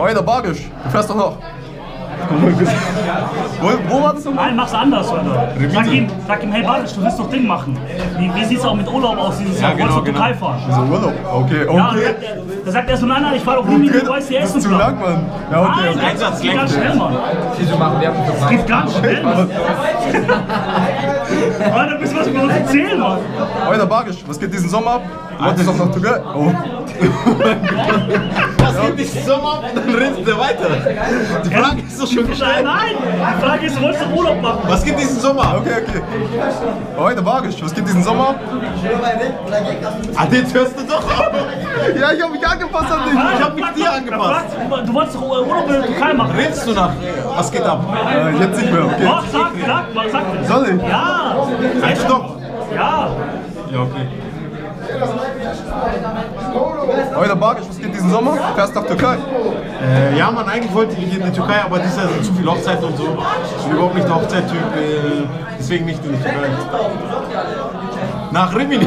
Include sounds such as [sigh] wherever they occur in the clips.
Oi, der Bargisch, du fährst doch noch. wo, wo war das nochmal? Nein, mach's anders, Alter. Sag ihm, sag ihm, hey Balic, du willst doch Ding machen. Wie, wie sieht's auch mit Urlaub aus dieses Ja, Jahr? genau, Wolltest du genau. Türkei fahren? So Urlaub. Okay, Ja, okay. da sagt er- da sagt er so, nein, nein, ich fahr doch nie mit dem das YCS ist zu lang, Mann. Ja, okay. Nein. Einsatz, geht ganz schnell, Mann. Wieso machen wir Das geht ganz schnell, Mann. Du Mann? Oi, der Bargisch, was geht diesen Sommer ab? Du wolltest doch nach Türkei. Oh. [laughs] Was geht dich Sommer ab und dann redest du weiter? Die Frage ist doch schon Nein, gestellt. nein, die Frage ist, du wolltest doch Urlaub machen. Was geht diesen Sommer ab? Okay, okay. Der Bargisch, was geht diesen Sommer ab? Ah, den hörst du doch auf. Ja, ich hab mich angepasst an dich. Ich hab mich dir angepasst. Du wolltest doch Urlaub in der Türkei machen. Redest du nach? Was geht ab? Äh, jetzt nicht mehr, okay. Doch, sag, sag, mal, sag. Soll ich? Ja, Ein Stopp. Ja. Ja, okay. Der Bargisch, was geht diesen Sommer? Fährst nach Türkei. Äh, ja, man, eigentlich wollte ich in die Türkei, aber dieses Jahr sind zu viele Hochzeiten und so. Ich bin überhaupt nicht der Hochzeittyp, äh, deswegen nicht in die Türkei. Nach Rimini. [laughs]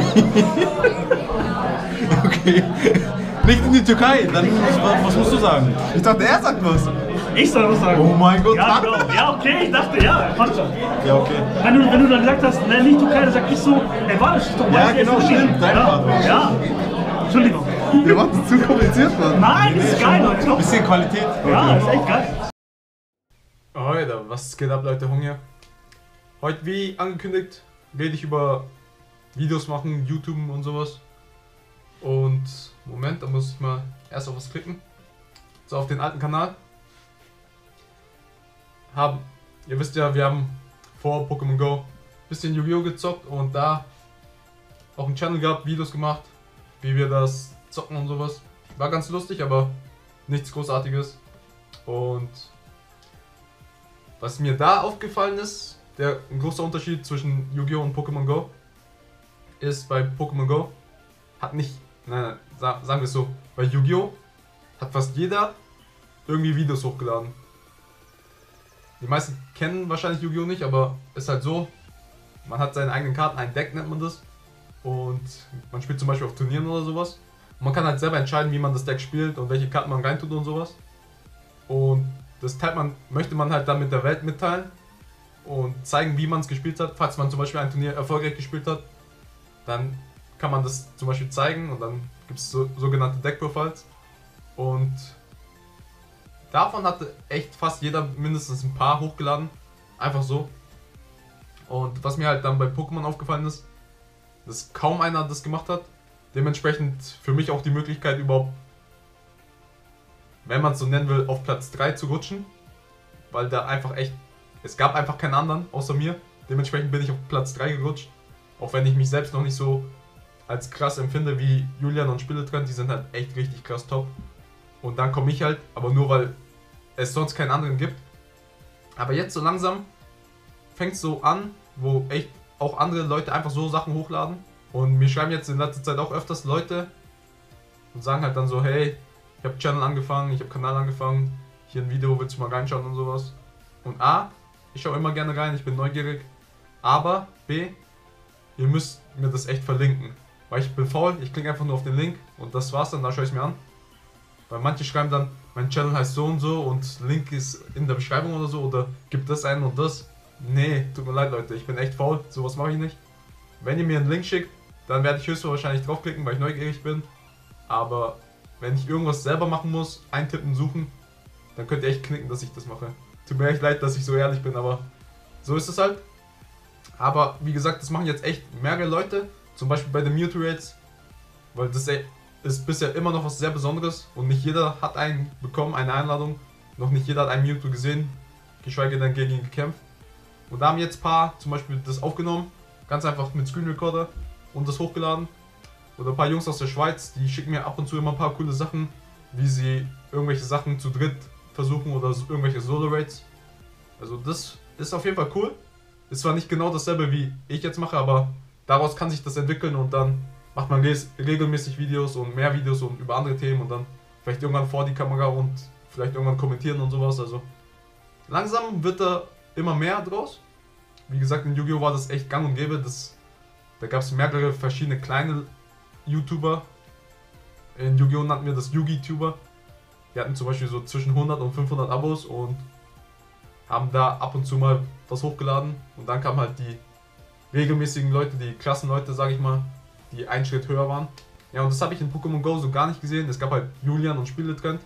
okay. Nicht in die Türkei, dann was, was musst du sagen? Ich dachte, er sagt was. Ich soll was sagen. Oh mein Gott, Ja, genau. ja, okay, ich dachte, ja, passt schon. Ja, okay. Wenn du, wenn du dann gesagt hast, ne, nicht Türkei, dann sag ich so, ey, warte, das ist doch Ja, genau, stimmt, dein ja, Part ja. Entschuldigung. Ihr macht es zu kompliziert, Mann. Nein, das ist geil, Leute. Glaub- Bisschen Qualität. Ja, das ist echt geil. Alter, was geht ab, Leute? Hunger. Heute, wie angekündigt, rede ich über Videos machen, YouTube und sowas. Und Moment, da muss ich mal erst auf was klicken. So, auf den alten Kanal. Haben, ihr wisst ja, wir haben vor Pokémon Go ein bisschen Yu-Gi-Oh! gezockt und da auch einen Channel gehabt, Videos gemacht, wie wir das zocken und sowas. War ganz lustig, aber nichts Großartiges. Und was mir da aufgefallen ist, der ein großer Unterschied zwischen Yu-Gi-Oh! und Pokémon Go, ist bei Pokémon Go hat nicht, nein, nein sa- sagen wir es so, bei Yu-Gi-Oh! hat fast jeder irgendwie Videos hochgeladen. Die meisten kennen wahrscheinlich Yu-Gi-Oh! nicht, aber ist halt so, man hat seine eigenen Karten, ein Deck nennt man das. Und man spielt zum Beispiel auf Turnieren oder sowas. Und man kann halt selber entscheiden, wie man das Deck spielt und welche Karten man reintut und sowas. Und das teilt man, möchte man halt dann mit der Welt mitteilen und zeigen, wie man es gespielt hat. Falls man zum Beispiel ein Turnier erfolgreich gespielt hat, dann kann man das zum Beispiel zeigen und dann gibt es so, sogenannte Deck-Profiles. Und davon hatte echt fast jeder mindestens ein paar hochgeladen. Einfach so. Und was mir halt dann bei Pokémon aufgefallen ist, dass kaum einer das gemacht hat. Dementsprechend für mich auch die Möglichkeit überhaupt, wenn man es so nennen will, auf Platz 3 zu rutschen. Weil da einfach echt, es gab einfach keinen anderen außer mir. Dementsprechend bin ich auf Platz 3 gerutscht. Auch wenn ich mich selbst noch nicht so als krass empfinde wie Julian und Spieletrend, die sind halt echt richtig krass top. Und dann komme ich halt, aber nur weil es sonst keinen anderen gibt. Aber jetzt so langsam fängt es so an, wo echt auch andere Leute einfach so Sachen hochladen. Und mir schreiben jetzt in letzter Zeit auch öfters Leute und sagen halt dann so, hey, ich habe Channel angefangen, ich habe Kanal angefangen, hier ein Video, willst du mal reinschauen und sowas. Und A, ich schaue immer gerne rein, ich bin neugierig. Aber B, ihr müsst mir das echt verlinken. Weil ich bin faul, ich klicke einfach nur auf den Link und das war's dann, da schaue ich mir an. Weil manche schreiben dann, mein Channel heißt so und so und Link ist in der Beschreibung oder so oder gibt das ein und das. Nee, tut mir leid Leute, ich bin echt faul, sowas mache ich nicht. Wenn ihr mir einen Link schickt, dann werde ich höchstwahrscheinlich draufklicken, weil ich neugierig bin. Aber wenn ich irgendwas selber machen muss, eintippen, suchen, dann könnt ihr echt knicken, dass ich das mache. Tut mir echt leid, dass ich so ehrlich bin, aber so ist es halt. Aber wie gesagt, das machen jetzt echt mehrere Leute. Zum Beispiel bei den Raids. Weil das ey- ist bisher immer noch was sehr Besonderes. Und nicht jeder hat einen bekommen, eine Einladung. Noch nicht jeder hat einen Mewtwo gesehen. Geschweige denn gegen ihn gekämpft. Und da haben jetzt ein paar zum Beispiel das aufgenommen. Ganz einfach mit Screen Recorder. Und das hochgeladen. Oder ein paar Jungs aus der Schweiz, die schicken mir ab und zu immer ein paar coole Sachen. Wie sie irgendwelche Sachen zu dritt versuchen oder irgendwelche Solo-Raids. Also das ist auf jeden Fall cool. Ist zwar nicht genau dasselbe wie ich jetzt mache, aber daraus kann sich das entwickeln und dann macht man regelmäßig Videos und mehr Videos und über andere Themen und dann vielleicht irgendwann vor die Kamera und vielleicht irgendwann kommentieren und sowas. Also langsam wird da immer mehr draus. Wie gesagt, in Yu-Gi-Oh! war das echt gang und gäbe. Das, da gab es mehrere verschiedene kleine YouTuber. In Yu-Gi-Oh! nannten wir das Yugi-Tuber. Wir hatten zum Beispiel so zwischen 100 und 500 Abos und haben da ab und zu mal was hochgeladen. Und dann kamen halt die regelmäßigen Leute, die Klassenleute, sag ich mal, die einen Schritt höher waren. Ja, und das habe ich in Pokémon Go so gar nicht gesehen. Es gab halt Julian und Spieletrend.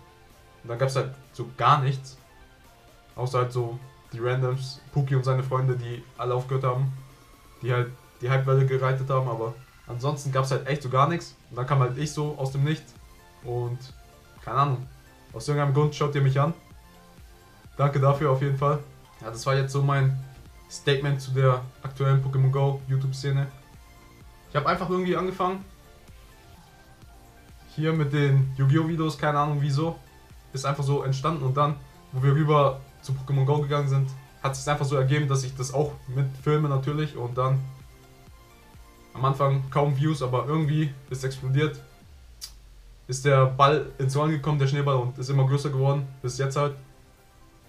Und dann gab es halt so gar nichts. Außer halt so die Randoms, Puki und seine Freunde, die alle aufgehört haben. Die halt die Hypewelle gereitet haben, aber ansonsten gab es halt echt so gar nichts. Und dann kam halt ich so aus dem Nichts. Und keine Ahnung. Aus irgendeinem Grund schaut ihr mich an. Danke dafür auf jeden Fall. Ja, das war jetzt so mein Statement zu der aktuellen Pokémon Go YouTube-Szene. Ich habe einfach irgendwie angefangen. Hier mit den Yu-Gi-Oh! Videos, keine Ahnung wieso. Ist einfach so entstanden und dann, wo wir rüber zu Pokémon Go gegangen sind, hat sich einfach so ergeben, dass ich das auch mit filme natürlich und dann am Anfang kaum Views, aber irgendwie ist explodiert. Ist der Ball ins Rollen gekommen, der Schneeball, und ist immer größer geworden, bis jetzt halt.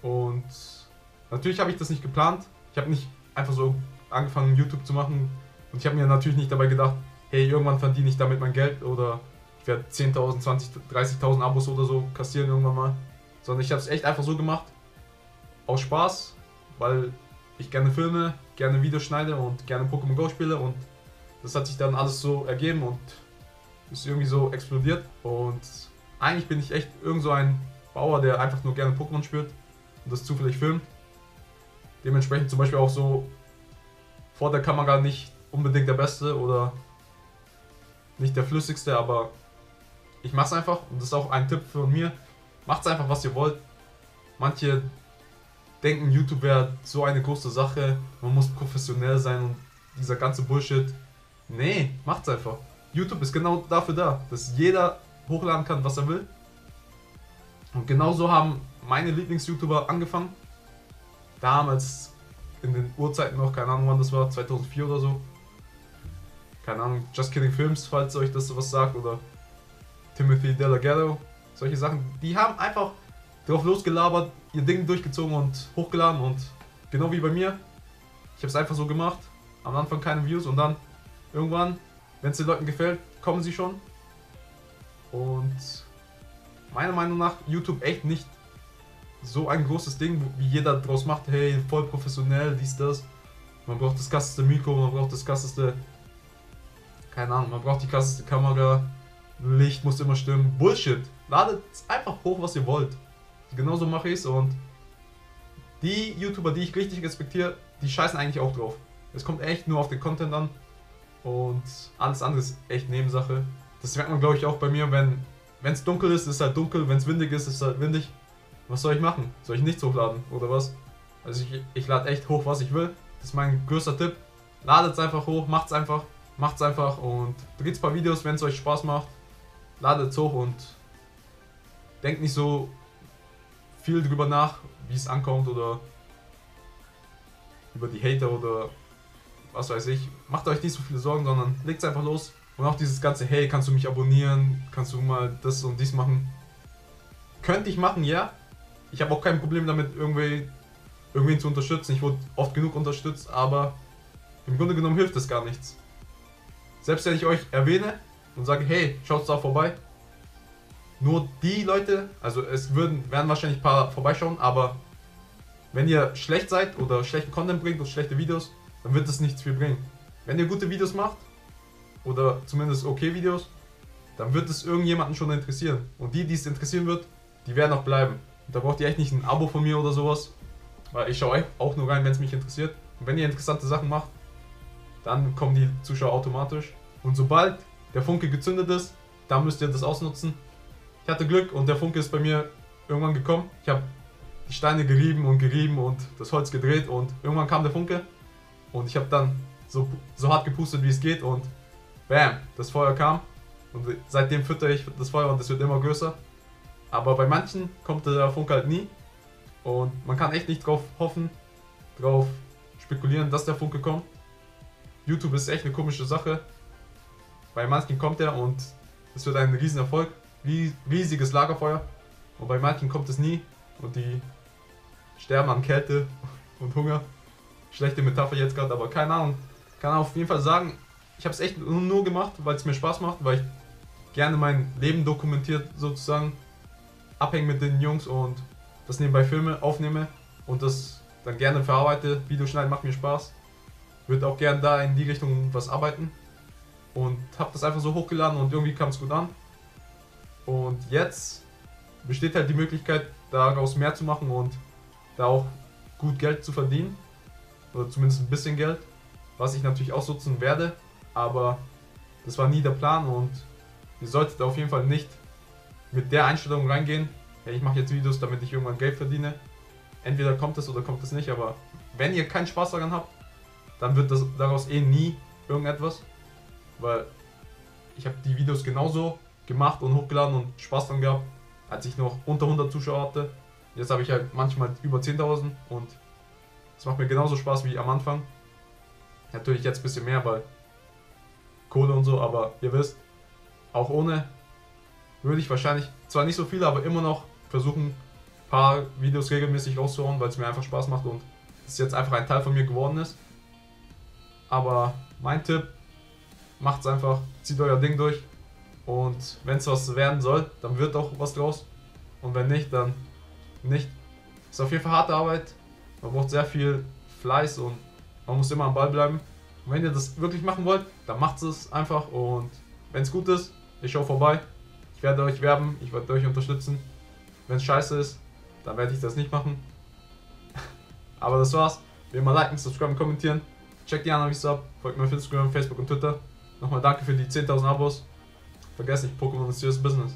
Und natürlich habe ich das nicht geplant. Ich habe nicht einfach so angefangen, YouTube zu machen. Und ich habe mir natürlich nicht dabei gedacht, hey, irgendwann verdiene ich damit mein Geld oder ich werde 10.000, 20, 30.000 Abos oder so kassieren irgendwann mal. Sondern ich habe es echt einfach so gemacht, aus Spaß, weil ich gerne filme, gerne Videos schneide und gerne Pokémon Go spiele und das hat sich dann alles so ergeben und ist irgendwie so explodiert und eigentlich bin ich echt irgend so ein Bauer, der einfach nur gerne Pokémon spielt und das zufällig filmt. Dementsprechend zum Beispiel auch so vor der Kamera nicht unbedingt der Beste oder nicht der flüssigste, aber ich mach's einfach und das ist auch ein Tipp von mir. Macht's einfach, was ihr wollt. Manche denken, YouTube wäre so eine große Sache, man muss professionell sein und dieser ganze Bullshit. Nee, macht's einfach. YouTube ist genau dafür da, dass jeder hochladen kann, was er will. Und genauso haben meine Lieblings-YouTuber angefangen. Damals in den Urzeiten noch, keine Ahnung wann das war, 2004 oder so. Keine Ahnung, Just Kidding Films, falls euch das was sagt, oder Timothy Delaghetto. Solche Sachen, die haben einfach drauf losgelabert, ihr Ding durchgezogen und hochgeladen und genau wie bei mir. Ich habe es einfach so gemacht. Am Anfang keine Views und dann irgendwann, wenn es den Leuten gefällt, kommen sie schon. Und meiner Meinung nach YouTube echt nicht so ein großes Ding, wie jeder draus macht, hey, voll professionell, dies, das. Man braucht das krasseste Mikro, man braucht das krasseste, keine Ahnung, man braucht die krasseste Kamera, Licht muss immer stimmen. Bullshit. Ladet einfach hoch, was ihr wollt. Genauso mache ich es und die YouTuber, die ich richtig respektiere, die scheißen eigentlich auch drauf. Es kommt echt nur auf den Content an und alles andere ist echt Nebensache. Das merkt man glaube ich auch bei mir, wenn es dunkel ist, ist es halt dunkel, wenn es windig ist, ist es halt windig. Was soll ich machen? Soll ich nichts hochladen oder was? Also ich, ich lade echt hoch, was ich will. Das ist mein größter Tipp. Ladet es einfach hoch, macht es einfach, macht es einfach und dreht ein paar Videos, wenn es euch Spaß macht. Ladet es hoch und denkt nicht so viel drüber nach, wie es ankommt oder über die Hater oder was weiß ich. Macht euch nicht so viele Sorgen, sondern legt es einfach los. Und auch dieses ganze, hey, kannst du mich abonnieren? Kannst du mal das und dies machen? Könnte ich machen, ja. Ich habe auch kein Problem damit, irgendwie, irgendwen zu unterstützen. Ich wurde oft genug unterstützt, aber im Grunde genommen hilft es gar nichts. Selbst wenn ich euch erwähne und sage, hey, schaut da vorbei, nur die Leute, also es würden, werden wahrscheinlich ein paar vorbeischauen, aber wenn ihr schlecht seid oder schlechten Content bringt und schlechte Videos, dann wird das nichts viel bringen. Wenn ihr gute Videos macht, oder zumindest okay Videos, dann wird es irgendjemanden schon interessieren. Und die, die es interessieren wird, die werden auch bleiben. Und da braucht ihr echt nicht ein Abo von mir oder sowas, weil ich schaue auch nur rein, wenn es mich interessiert. Und wenn ihr interessante Sachen macht, dann kommen die Zuschauer automatisch. Und sobald der Funke gezündet ist, dann müsst ihr das ausnutzen ich hatte Glück und der Funke ist bei mir irgendwann gekommen. Ich habe die Steine gerieben und gerieben und das Holz gedreht und irgendwann kam der Funke und ich habe dann so, so hart gepustet, wie es geht und bam, das Feuer kam und seitdem füttere ich das Feuer und es wird immer größer. Aber bei manchen kommt der Funke halt nie und man kann echt nicht drauf hoffen, drauf spekulieren, dass der Funke kommt. YouTube ist echt eine komische Sache. Bei manchen kommt er und es wird ein Riesenerfolg riesiges Lagerfeuer. Und bei manchen kommt es nie und die sterben an Kälte und Hunger. Schlechte Metapher jetzt gerade, aber keine Ahnung. Kann auf jeden Fall sagen, ich habe es echt nur gemacht, weil es mir Spaß macht, weil ich gerne mein Leben dokumentiert sozusagen. abhänge mit den Jungs und das nebenbei filme, aufnehme und das dann gerne verarbeite. Videoschneiden macht mir Spaß. Würde auch gerne da in die Richtung was arbeiten. Und habe das einfach so hochgeladen und irgendwie kam es gut an. Und jetzt besteht halt die Möglichkeit, daraus mehr zu machen und da auch gut Geld zu verdienen. Oder zumindest ein bisschen Geld. Was ich natürlich ausnutzen werde. Aber das war nie der Plan und ihr solltet auf jeden Fall nicht mit der Einstellung reingehen. Hey, ich mache jetzt Videos, damit ich irgendwann Geld verdiene. Entweder kommt es oder kommt es nicht, aber wenn ihr keinen Spaß daran habt, dann wird das daraus eh nie irgendetwas. Weil ich habe die Videos genauso gemacht und hochgeladen und Spaß dran gehabt, als ich noch unter 100 Zuschauer hatte. Jetzt habe ich halt manchmal über 10.000 und es macht mir genauso Spaß wie am Anfang. Natürlich jetzt ein bisschen mehr, weil Kohle und so, aber ihr wisst, auch ohne würde ich wahrscheinlich zwar nicht so viele, aber immer noch versuchen, ein paar Videos regelmäßig rauszuhauen, weil es mir einfach Spaß macht und es jetzt einfach ein Teil von mir geworden ist. Aber mein Tipp, macht's einfach, zieht euer Ding durch und wenn es was werden soll, dann wird auch was draus und wenn nicht, dann nicht. Ist auf jeden Fall harte Arbeit, man braucht sehr viel Fleiß und man muss immer am Ball bleiben. Und wenn ihr das wirklich machen wollt, dann macht es einfach und wenn es gut ist, ich schaue vorbei. Ich werde euch werben, ich werde euch unterstützen. Wenn es scheiße ist, dann werde ich das nicht machen. [laughs] Aber das war's. Wie immer liken, subscriben, kommentieren. Checkt die anderen ab. Folgt mir auf Instagram, Facebook und Twitter. Nochmal danke für die 10.000 Abos. Vergesst nicht, Pokémon ist serious Business.